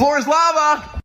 floor is lava.